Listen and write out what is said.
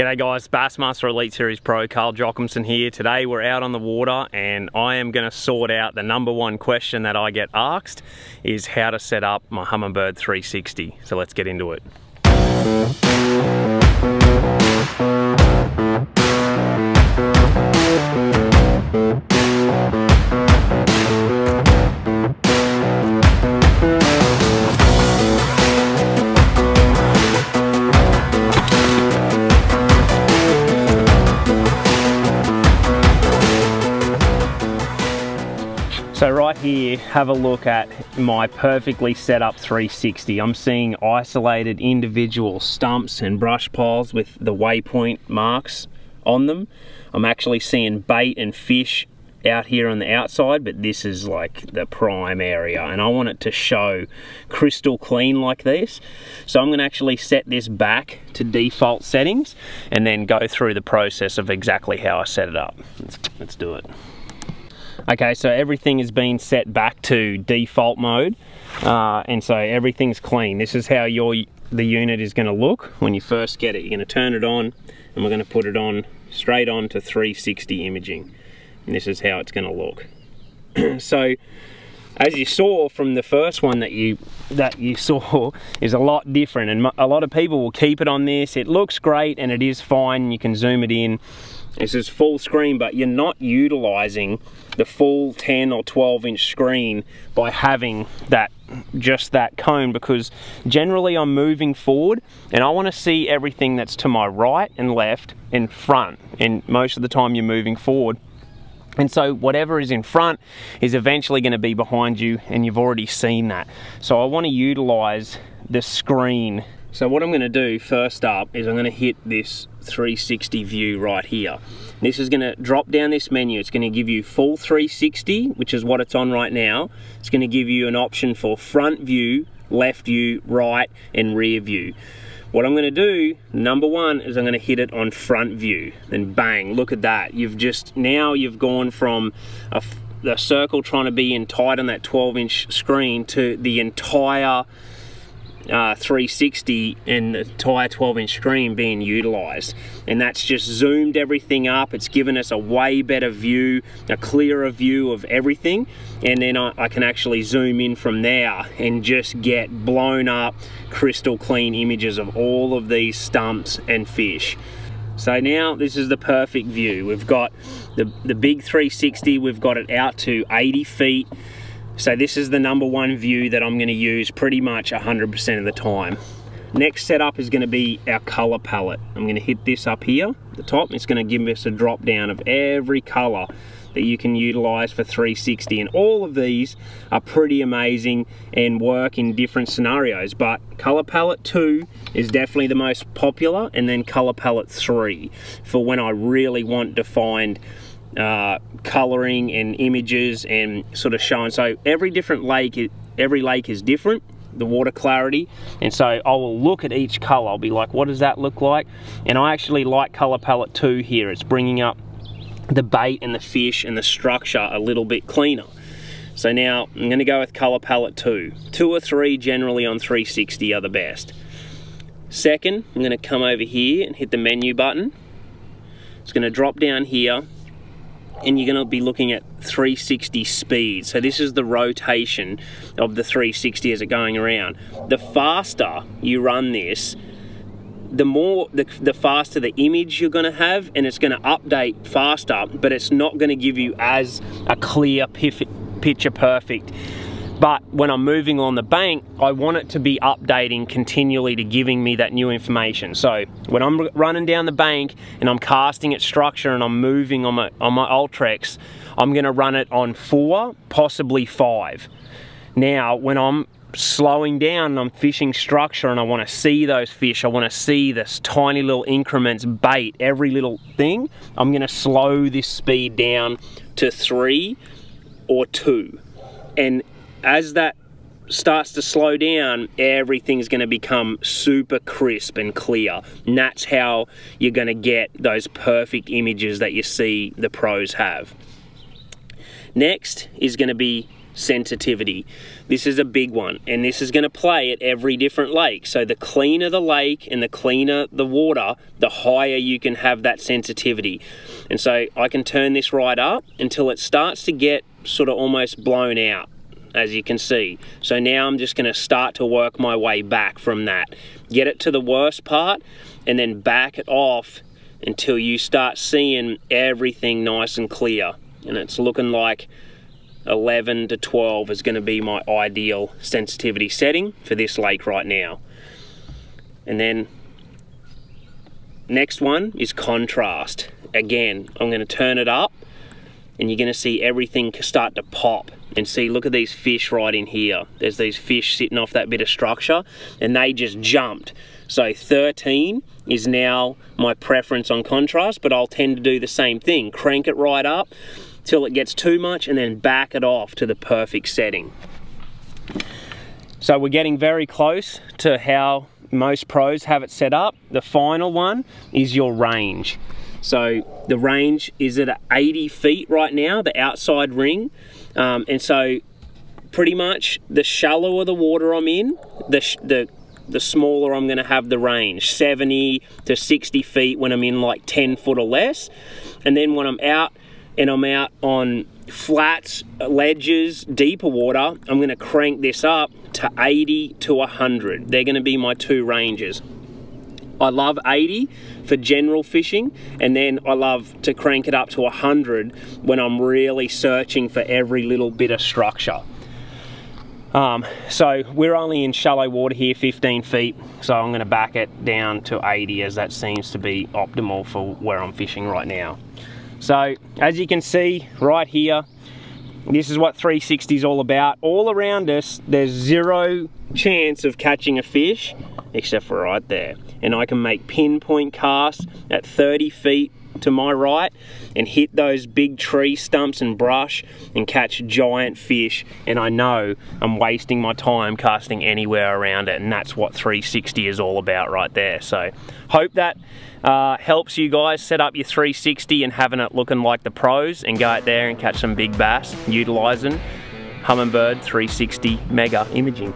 G'day guys, Bassmaster Elite Series Pro, Carl Jocumsen here. Today we're out on the water and I am going to sort out the number one question that I get asked is how to set up my Humminbird 360. So let's get into it. Have a look at my perfectly set up 360. I'm seeing isolated individual stumps and brush piles with the waypoint marks on them. I'm actually seeing bait and fish out here on the outside, but this is like the prime area and I want it to show crystal clean like this. So I'm gonna actually set this back to default settings and then go through the process of exactly how I set it up. Let's, let's do it. Okay, so everything has been set back to default mode, uh, and so everything's clean. This is how your the unit is going to look when you first get it. You're going to turn it on, and we're going to put it on straight on to 360 imaging, and this is how it's going to look. so, as you saw from the first one that you that you saw is a lot different, and a lot of people will keep it on this. It looks great, and it is fine. You can zoom it in this is full screen, but you're not utilizing the full 10 or 12 inch screen by having that just that cone because generally I'm moving forward and I want to see everything that's to my right and left in front. And most of the time you're moving forward. And so whatever is in front is eventually going to be behind you and you've already seen that. So I want to utilize the screen so what I'm going to do first up is I'm going to hit this 360 view right here. This is going to drop down this menu. It's going to give you full 360, which is what it's on right now. It's going to give you an option for front view, left view, right, and rear view. What I'm going to do, number one, is I'm going to hit it on front view. Then bang, look at that. You've just, now you've gone from a, the circle trying to be in tight on that 12 inch screen to the entire uh, 360 and the entire 12 inch screen being utilized. And that's just zoomed everything up. It's given us a way better view a clearer view of everything. And then I, I can actually zoom in from there and just get blown up crystal clean images of all of these stumps and fish. So now this is the perfect view. We've got the, the big 360 we've got it out to 80 feet so this is the number one view that I'm gonna use pretty much 100% of the time. Next setup is gonna be our color palette. I'm gonna hit this up here, the top. It's gonna give us a drop down of every color that you can utilize for 360 and all of these are pretty amazing and work in different scenarios but color palette 2 is definitely the most popular and then color palette 3 for when I really want to find uh, coloring and images and sort of showing. So every different lake, every lake is different the water clarity. And so I will look at each color I'll be like what does that look like? And I actually like color palette 2 here. It's bringing up the bait and the fish and the structure a little bit cleaner. So now I'm going to go with color palette 2 2 or 3 generally on 360 are the best. Second I'm going to come over here and hit the menu button. It's going to drop down here and you're going to be looking at 360 speed. So this is the rotation of the 360 as it going around. The faster you run this, the more the, the faster the image you're going to have and it's going to update faster but it's not going to give you as a clear picture perfect but when I'm moving on the bank, I want it to be updating continually to giving me that new information. So when I'm running down the bank and I'm casting its structure and I'm moving on my, on my Ultrex, I'm gonna run it on four, possibly five. Now, when I'm slowing down and I'm fishing structure and I want to see those fish, I want to see this tiny little increments bait, every little thing, I'm going to slow this speed down to three or two. And as that starts to slow down, everything's going to become super crisp and clear. And that's how you're going to get those perfect images that you see the pros have. Next is going to be sensitivity. This is a big one, and this is going to play at every different lake. So the cleaner the lake and the cleaner the water, the higher you can have that sensitivity. And so I can turn this right up until it starts to get sort of almost blown out as you can see. So now I'm just gonna start to work my way back from that. Get it to the worst part and then back it off until you start seeing everything nice and clear. And it's looking like 11 to 12 is gonna be my ideal sensitivity setting for this lake right now. And then next one is contrast. Again, I'm gonna turn it up and you're gonna see everything start to pop. And see look at these fish right in here. There's these fish sitting off that bit of structure and they just jumped. So 13 is now my preference on contrast but I'll tend to do the same thing. Crank it right up till it gets too much and then back it off to the perfect setting. So we're getting very close to how most pros have it set up. The final one is your range so the range is at 80 feet right now, the outside ring. Um, and so pretty much the shallower the water I'm in, the, the, the smaller I'm gonna have the range, 70 to 60 feet when I'm in like 10 foot or less. And then when I'm out and I'm out on flats, ledges, deeper water, I'm gonna crank this up to 80 to 100. They're gonna be my two ranges. I love 80 for general fishing and then I love to crank it up to 100 when I'm really searching for every little bit of structure. Um, so we're only in shallow water here, 15 feet, so I'm gonna back it down to 80 as that seems to be optimal for where I'm fishing right now. So as you can see right here, this is what 360 is all about. All around us, there's zero chance of catching a fish except for right there. And I can make pinpoint casts at 30 feet to my right and hit those big tree stumps and brush and catch giant fish. And I know I'm wasting my time casting anywhere around it. And that's what 360 is all about right there. So hope that uh, helps you guys set up your 360 and having it looking like the pros and go out there and catch some big bass utilizing Humminbird 360 mega imaging.